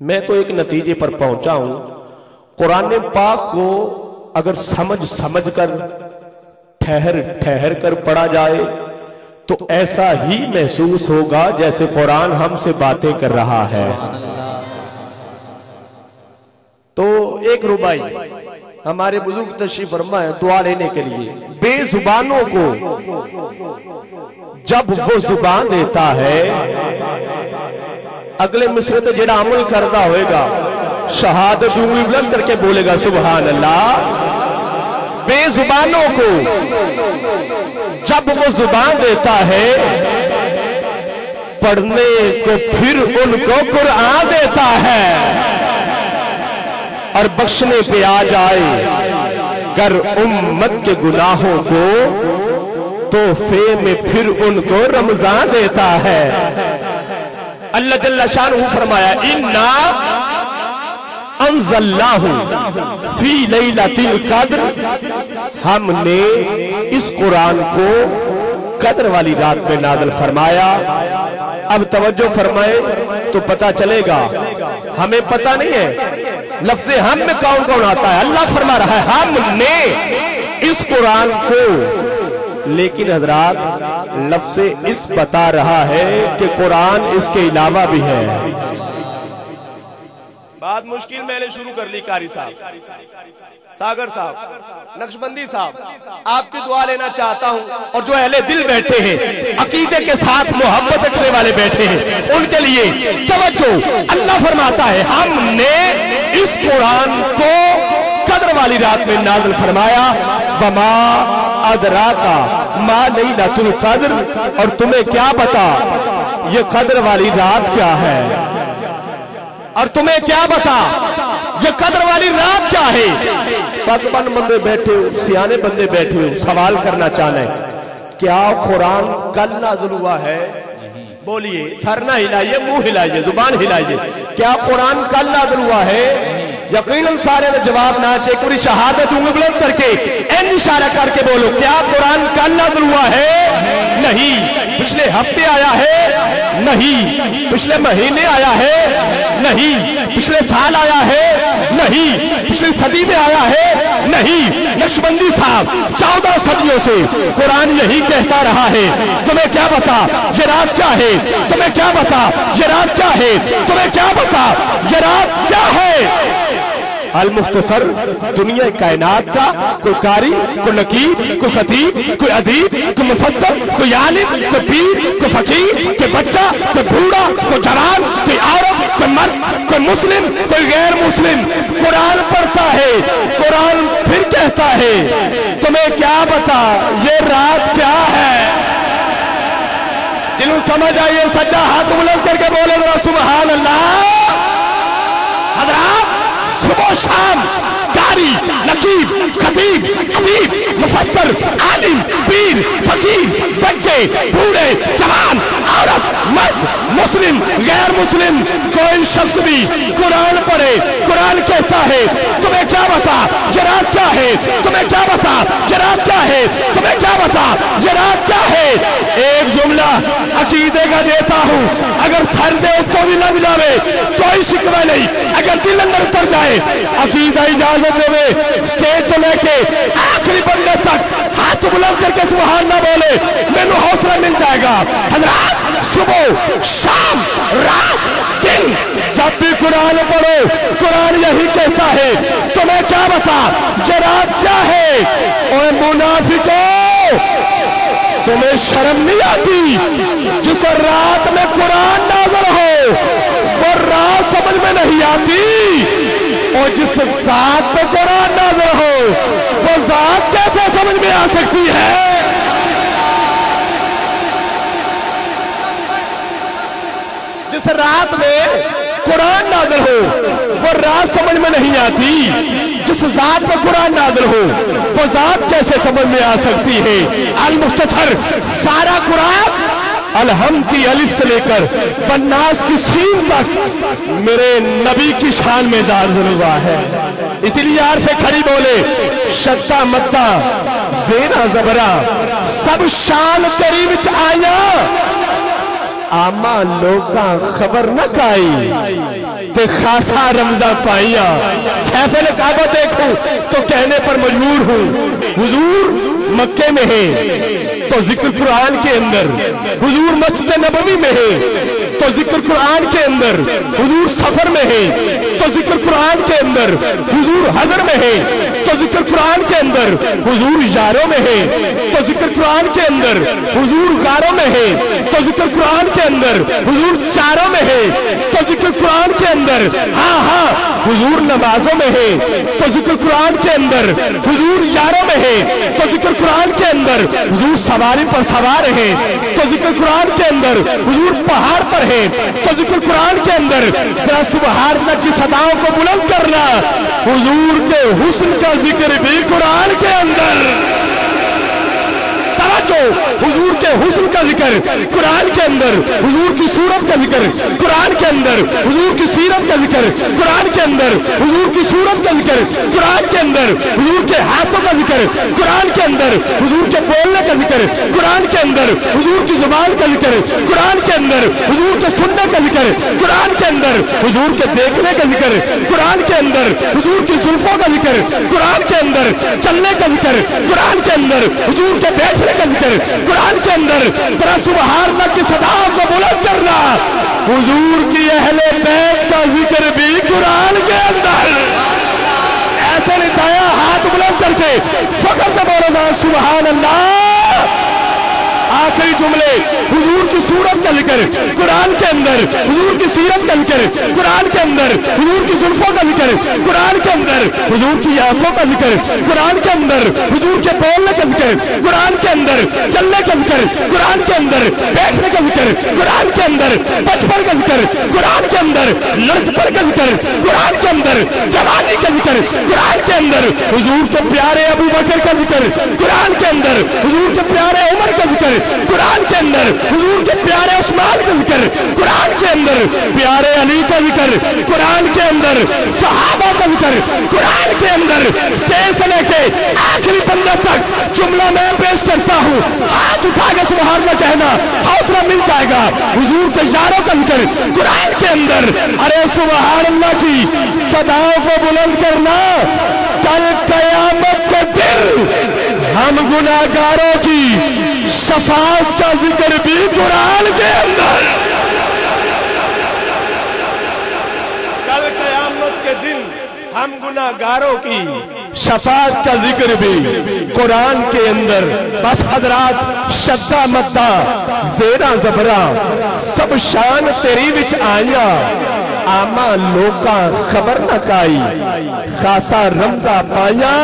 میں تو ایک نتیجے پر پہنچا ہوں۔ قرآن پاک کو اگر سمجھ سمجھ کر ٹھہر ٹھہر کر پڑھا جائے تو ایسا ہی محسوس ہوگا جیسے قرآن ہم سے باتیں کر رہا ہے۔ تو ایک روبائی ہمارے بزرگ تشریف فرما ہے دعا لینے کے لیے۔ بے زبانوں کو جب وہ زبان دیتا ہے اگلے مصر تو جڑا عمل کردہ ہوئے گا، شہادت انگلی بلند کر کے بولے گا، سبحان اللہ۔ بے زبانوں کو جب وہ زبان دیتا ہے، پڑھنے کو پھر ان کو قرآن دیتا ہے۔ اور بخشنے پہ آ جائے گر امت کے گناہوں کو توفے میں پھر ان کو رمضان دیتا ہے۔ اللہ جل شانہ فرمایا، اِنَّا انزلناہ فی لیلت القدر ہم نے اس قرآن کو قدر والی رات میں نازل فرمایا۔ اب توجہ فرمائے تو پتا چلے گا۔ ہمیں پتا نہیں ہے۔ لفظ ہم میں کون کون آتا ہے؟ اللہ فرما رہا ہے، ہم نے اس قرآن کو لیکن حضرات، لفظ اس بتا رہا ہے کہ قرآن اس کے علاوہ بھی ہے۔ بات مشکل میں نے شروع کر لی کاری صاحب۔ ساگر صاحب، نقشبندی صاحب، آپ کی دعا لینا چاہتا ہوں۔ اور جو اہل دل بیٹھے ہیں، عقیدے کے ساتھ محبت رکھنے والے بیٹھے ہیں، ان کے لیے توجہ۔ اللہ فرماتا ہے، ہم نے اس قرآن کو قدر والی رات میں نازل فرمایا۔ وما ادراکا ما لیلت القدر اور تمہیں کیا بتا یہ قدر والی رات کیا ہے؟ اور تمہیں کیا بتا یہ قدر والی رات کیا ہے؟ پاکبان بندے بیٹھے ہو سیانے بندے بیٹھے ہو سوال کرنا چاہنے کیا قرآن کل نازل ہوا ہے؟ بولیے، سر نہ ہلائیے، منہ ہلائیے، زبان ہلائیے۔ کیا قرآن کل نازل ہوا ہے؟ یقیناً سارے نے جواب نہ چاہے پوری شہادت بلند کر کے این اشارہ کر کے بولو، کیا قرآن کل نازل ہوا ہے؟ نہیں۔ پچھلے ہفتے آیا ہے؟ نہیں۔ پچھلے مہینے آیا ہے؟ نہیں۔ پچھلے سال آیا ہے؟ نہیں۔ پچھلی صدی میں آیا ہے؟ نہیں۔ نقشبندی صاحب، چودہ صدیوں سے قرآن یہی کہتا رہا ہے۔ تمہیں کیا بتا یہ رات کیا ہے؟ تمہیں کیا بتا یہ رات کیا ہے؟ تمہیں کیا بتا یہ رات کیا ہے؟ المختصر دنیا کائنات کا، کوئی کاری کوئی نقیب، کوئی خطیب، کوئی ادیب، کوئی مفسر، کوئی عالم، کوئی پیر، کوئی فقیر، کوئی بچہ، کوئی بھوڑا کوئی جوان، کوئی عورت، کوئی مرد، کوئی مسلم، کوئی غیر مسلم۔ قرآن پڑھتا ہے، قرآن پھر کہتا ہے، تمہیں کیا بتا یہ رات کیا ہے؟ جنہوں سمجھ آئیے سجا ہاتھ بلند کر کے بولے، ذرا سبحان اللہ۔ حضرات کاری نقیب خطیب حبیب مفسر عالم پیر فقیر بچے بوڑے جوان عورت مرد مسلم غیر مسلم کوئی شخص بھی قرآن پڑھے قرآن کہتا ہے تمہیں کیا بتا یہ رات کیا ہے تمہیں کیا بتا یہ رات کیا ہے تمہیں کیا بتا یہ رات کیا ہے ایک جملہ عقیدے کا دیتا ہوں، اگر سر دے اس کو بھی نہ ملاوے، کوئی شکوہ نہیں، اگر دل اندر اتر جائے، عقیدہ اجازت دے سٹیج تو لے کے آخری بندے تک ہاتھ بلند کر کے سبحان نہ بولے میں نے حوصلہ مل جائے گا۔ حضرات، صبح، شام، رات، دن۔ جب بھی قرآن پڑھو، قرآن یہی کہتا ہے، تمہیں کیا بتا یہ رات کیا ہے؟ اوہ منافقوں تمہیں شرم نہیں آتی جس رات میں قرآن نازل ہو، وہ رات سمجھ میں نہیں آتی۔ اور جس ذات پہ قرآن نازل ہو، وہ ذات کیسے سمجھ میں آ سکتی ہے؟ جس رات میں قرآن نازل ہو، وہ رات سمجھ میں نہیں آتی۔ جس ذات پہ قرآن نازل ہو، وہ ذات کیسے سمجھ میں آ سکتی ہے؟ المختصر، سارا قرآن الحم کی الف سے لے کر بناس کی سین تک میرے نبی کی شان میں نازل ہوا ہے۔ اسی لیے یار سے کھڑی بولے شتا متا زینا زبرا سب شان تیری وچ آیا۔ آما لوکاں خبر نہ کائی، تے خاصا رمضہ پائیا سیف نقابہ دیکھوں تو کہنے پر مجبور ہوں، حضور مکے میں ہے تو ذکر قرآن کے اندر۔ حضور مسجد نبوی میں ہے۔ تو ذکر قرآن کے اندر۔ حضور سفر میں ہے۔ تو ذکر قرآن کے اندر۔ حضور حضر میں ہے۔ تو ذکر قرآن کے اندر۔ حضور یاروں میں ہے۔ تو ذکر قرآن کے اندر۔ حضور غاروں میں ہے۔ تو ذکر قرآن کے اندر۔ حضور چاروں میں ہے۔ تو ذکر قرآن کے اندر۔ ہاں ہاں حضور نمازوں میں ہے۔ تو ذکر قرآن کے اندر۔ حضور یاروں میں ہے۔ تو ذکر قرآن کے اندر۔ حضور سواری پر سوار ہے۔ تو ذکر قرآن کے اندر۔ حضور پہاڑ پر ہے۔ تو ذکر قرآن کے اندر۔ ذرا سبحان کی صداؤں کو بلند کرنا۔ حضور کے حسن کا ذکر بھی قرآن کے اندر۔ توجہ حضور کے حسن کا ذکر قرآن کے اندر حضور کی صورت کا ذکر قرآن کے اندر حضور کی سیرت کا ذکر قرآن کے اندر حضور کی صورت کا ذکر قرآن کے اندر حضور کے ہاتھوں کا ذکر قرآن کے اندر حضور کے بولنے کا ذکر قرآن کے اندر حضور کی زبان کا ذکر قرآن کے اندر حضور کے سننے کا ذکر قرآن کے اندر حضور کے دیکھنے کا ذکر قرآن کے اندر حضور کی زلفوں کا ذکر قرآن کے اندر، چلنے کا ذکر، قرآن کے اندر، حضور کے بیٹھنے کا ذکر، قرآن کے اندر، ذرا سبحان اللہ کی صدا کو بلند کرنا۔ حضور کی اہل بیت کا ذکر بھی قرآن کے اندر۔ ایسے نہیں ہاتھ بلند کر کے فخر سے بولو سبحان اللہ۔ آخری جملے حضور کی صورت کا ذکر قرآن کے اندر حضور کی سیرت کا ذکر قرآن کے اندر حضور کی زلفوں کا ذکر قرآن کے اندر حضور کی آنکھوں کا ذکر قرآن کے اندر حضور کے بولنے کا ذکر قرآن کے اندر چلنے کا ذکر قرآن کے اندر بیٹھنے کا ذکر قرآن کے اندر بچپن کا ذکر قرآن کے اندر لڑکپن کا ذکر قرآن کے اندر جوانی کا ذکر قرآن کے اندر حضور کے پیارے ابو بکر کا ذکر قرآن کے اندر حضور کے پیارے عمر کا ذکر قرآن کے اندر، حضور کے پیارے عثمان کا ذکر، قرآن کے اندر، پیارے علی کا ذکر، قرآن کے اندر، صحابہ کا ذکر، قرآن کے اندر اسٹیج سے لے کے آخری بندے تک جملہ میں پیش کرتا ہوں۔ ہاتھ اٹھا کے سبحان اللہ کہنا، حوصلہ مل جائے گا۔ حضور کے یاروں کا ذکر، قرآن کے اندر۔ ارے سبحان اللہ کی صداؤں کو بلند کرنا۔ کل قیامت کے دن ہم گناہگاروں کی شفاعت کا ذکر بھی قرآن کے اندر۔ کل قیامت کے دن ہم گناہگاروں کی شفاعت کا ذکر بھی قرآن کے اندر۔ بس حضرات، شدہ مدہ، زیرہ زبرہ، سب شان تیری وچ آیا آما لوکا خبر نہ کائی، خاصا رمضہ پایا